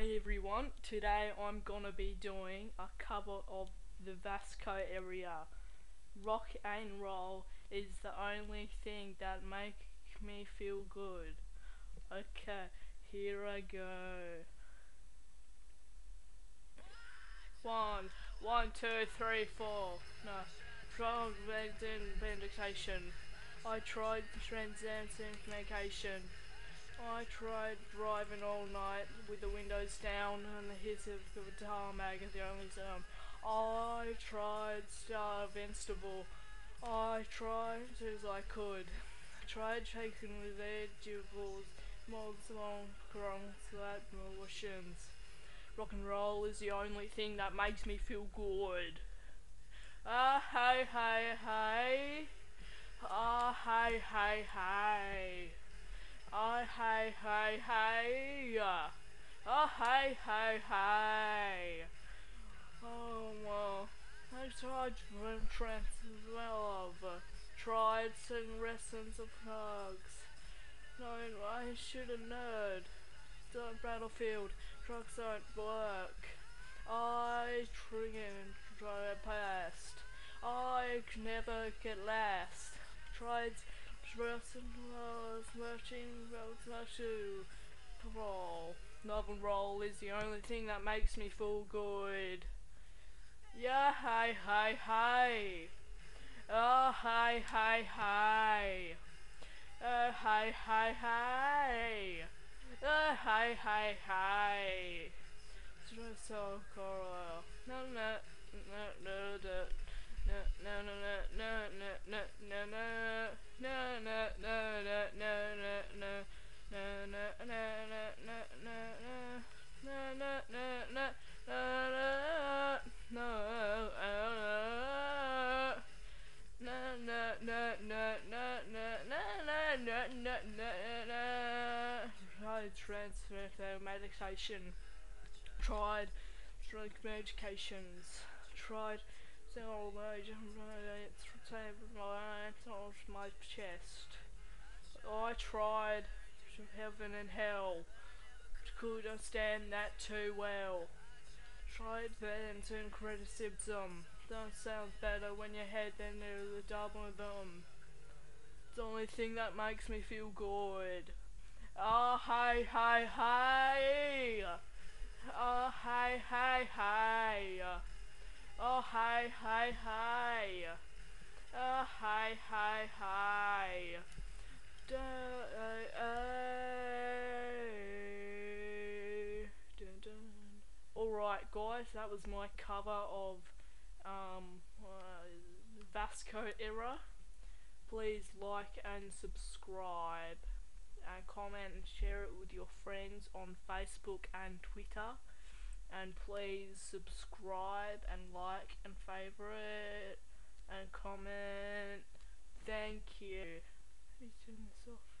Hey everyone, today I'm gonna be doing a cover of the Vasco Era. Rock and roll is the only thing that makes me feel good. Okay, here I go. One, one, two, three, four. No, strong vindication. I tried transcendent communication. I tried driving all night with the windows down and the hiss of the tarmac is the only sound. I tried Star Vegetable. I tried as I could. I tried shaking the vegetables, molds long crunch flat motions. Rock and roll is the only thing that makes me feel good. Ah, hey, hey, hey. Ah, hey, hey, hey. Oh, hi, hi, hi. Oh, hi, hi, hi. Oh, well. I tried to when transvelve. Tried some reasons of hugs. Knowing I should a nerd. Don't battlefield. Trucks don't work. I triggered drive past. I never get last. Tried dressing was marching roads my shoe. Roll. Love and roll is the only thing that makes me feel good. Yeah, hi, hi, hi. Oh, hi, hi, hi. Uh, hi, hi, hi. Uh, hi, hi, hi. So cool. No, no, no, no. No no no no no no no no no no no no no Tried transfer medication. Tried drug medications. Tried so major off my chest. I tried heaven and hell. Couldn't stand that too well. Tried then to criticism. Don't sound better when your head than the double of them. It's the only thing that makes me feel good. Ah, oh, hi, hi, hi. Oh, hi, hi, hi. Oh, hi, hi, hi. Oh, hi, hi, hi. Da, uh, uh, dun. Alright, guys, that was my cover of um, uh, Vasco era. Please like and subscribe. And comment and share it with your friends on Facebook and Twitter and please subscribe and like and favorite here. Let me turn this off.